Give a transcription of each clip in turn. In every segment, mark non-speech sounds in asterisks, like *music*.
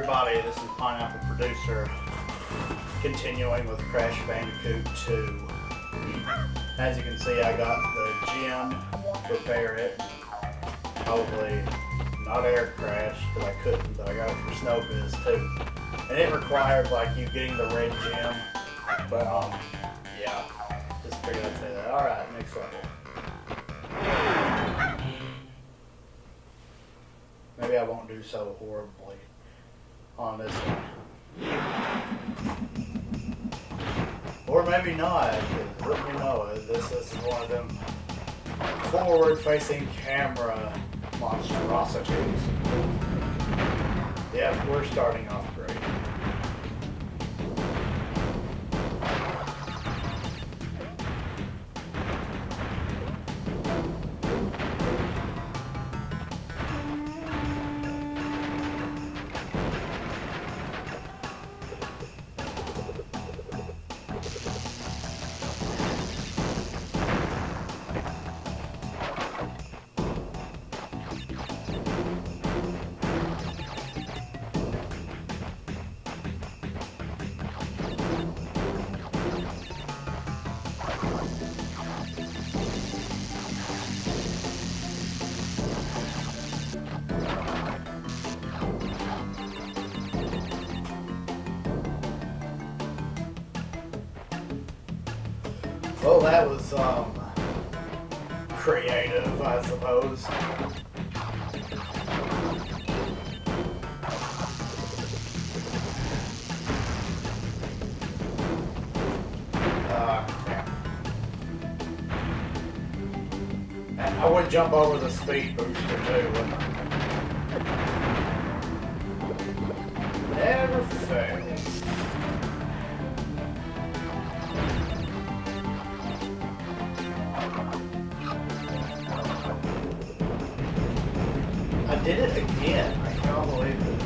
everybody, this is Pineapple Producer, continuing with Crash Bandicoot 2. As you can see, I got the gem to repair it. Hopefully, not air crash, because I couldn't, but I got it for Snowbiz too. And it required like you getting the red gem, but um, yeah, just figured I'd say that. Alright, next level. Maybe I won't do so horribly on this one. Or maybe not. let me know. This, this is one of them forward-facing camera monstrosities. Yeah, we're starting off suppose. Uh, I would jump over the speed booster too. Did it again. I can't believe this.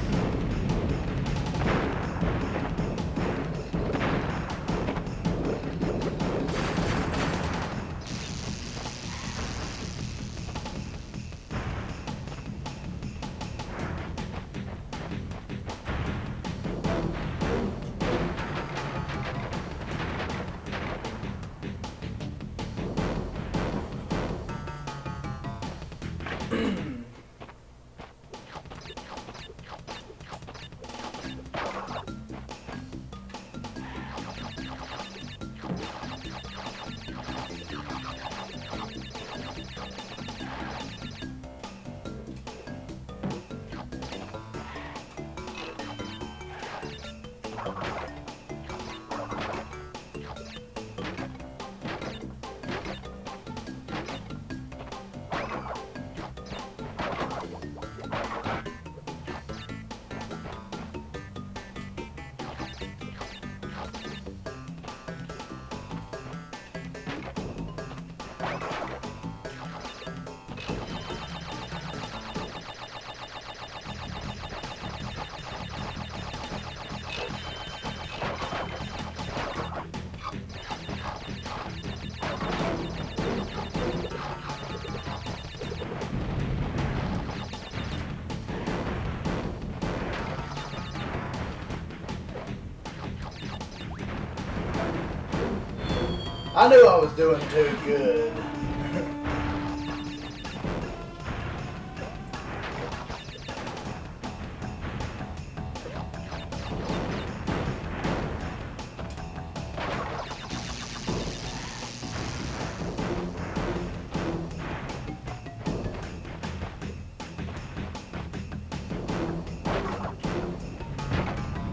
I knew I was doing too good.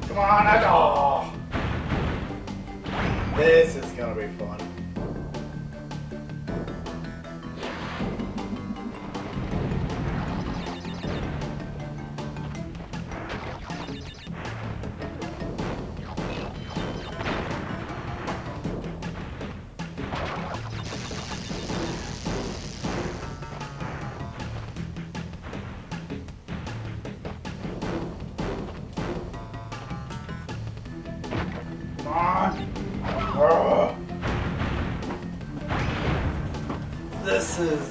Come on, I oh. This is gonna be fun. This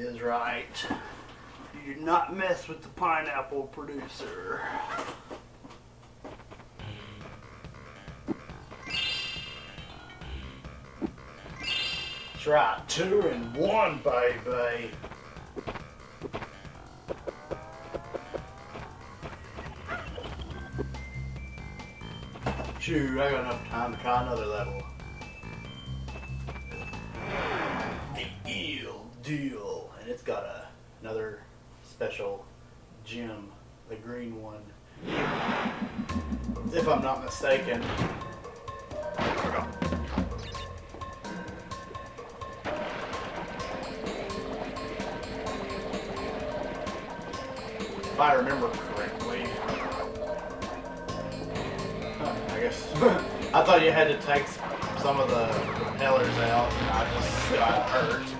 is right. You do not mess with the pineapple producer. That's right, two and one, baby. Shoot, I got enough time to try another level. The eel deal, and it's got a, another special gem, the green one. If I'm not mistaken. If I remember correctly. Huh, I guess. *laughs* I thought you had to take some of the propellers out, and I just got hurt.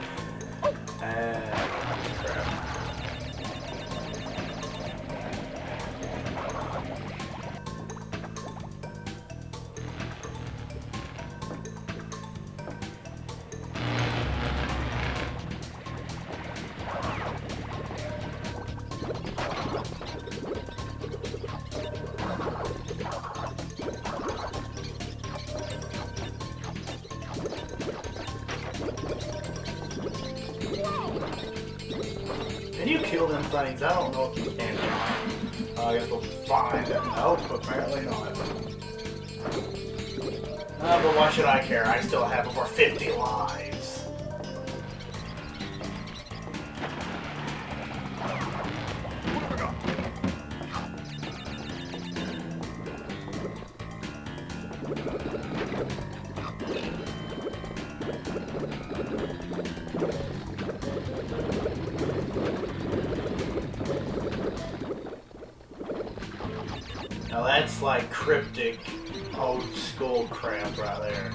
Things? I don't know if you can. Uh, I guess we'll find it. Nope, apparently not. Uh, but why should I care? I still have over 50 lives. Like cryptic, old school crap right there.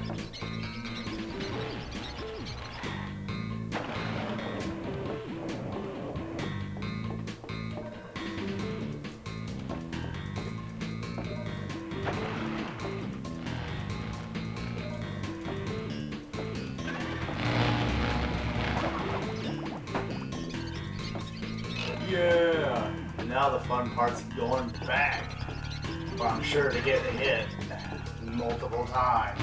Yeah. Now the fun part's going back. But I'm sure to get hit multiple times.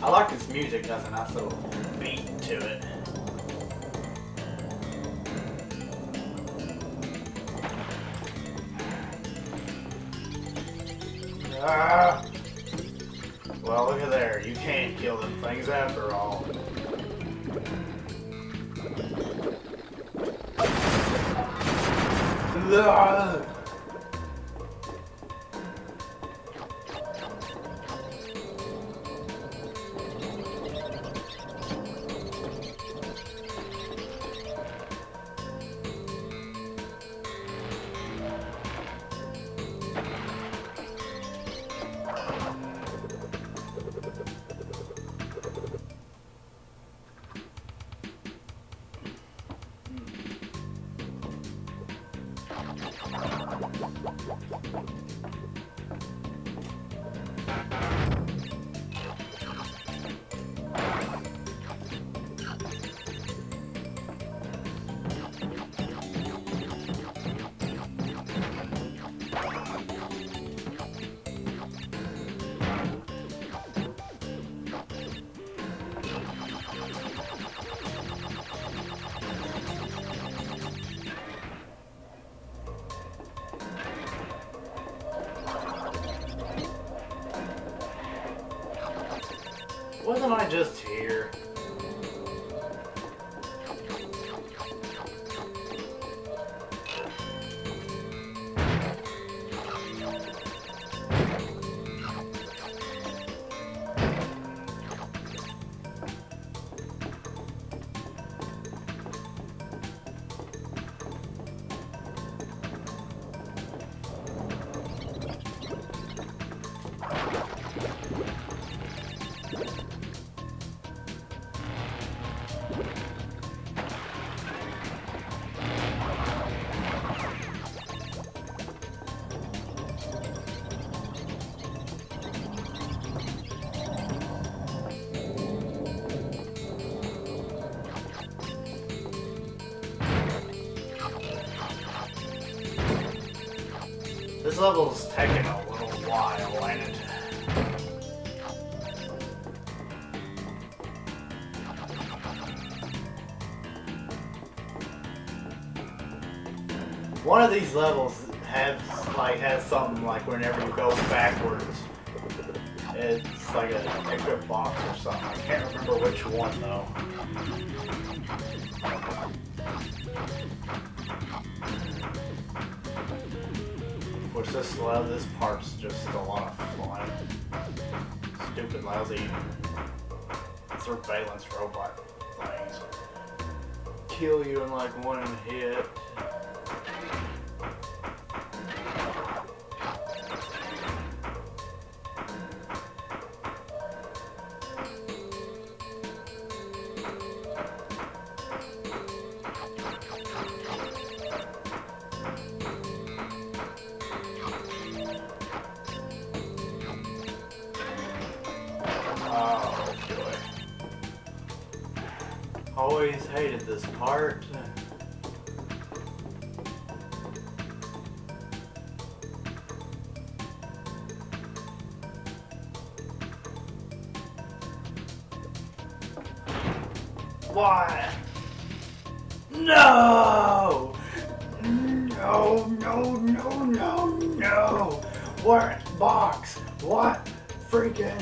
I like this music, it has a nice little beat to it. Ah! Well, look at there. You can't kill them things after all. Ah! Wasn't I just here? This level's taking a little while, ain't it? One of these levels has like has something like whenever you go backwards, it's like an extra box or something. I can't remember which one though. Which this this part's just a lot of fun. Stupid, lousy surveillance robot things kill you in like one hit. Hated this part. Why? No! No, no, no, no, no! What box? What freaking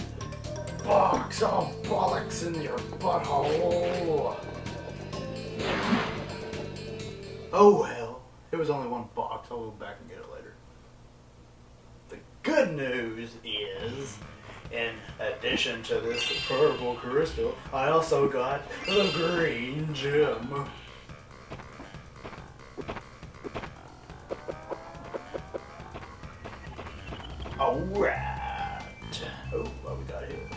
box of bollocks in your butthole? Oh well, it was only one box. I'll go back and get it later. The good news is, in addition to this purple crystal, I also got a green gem. Alright. Oh, what we got here?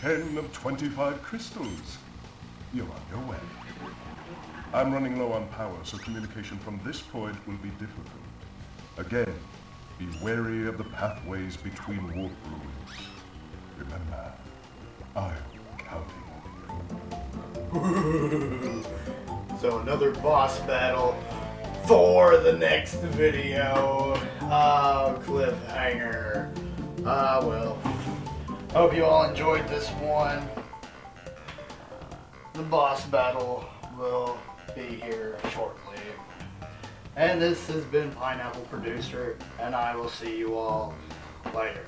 10 of 25 crystals. You're on your way. I'm running low on power, so communication from this point will be difficult. Again, be wary of the pathways between warp rooms. Remember, I'm counting *laughs* So another boss battle for the next video. Oh, cliffhanger. Ah, well. Hope you all enjoyed this one. The boss battle will be here shortly. And this has been Pineapple Producer, and I will see you all later.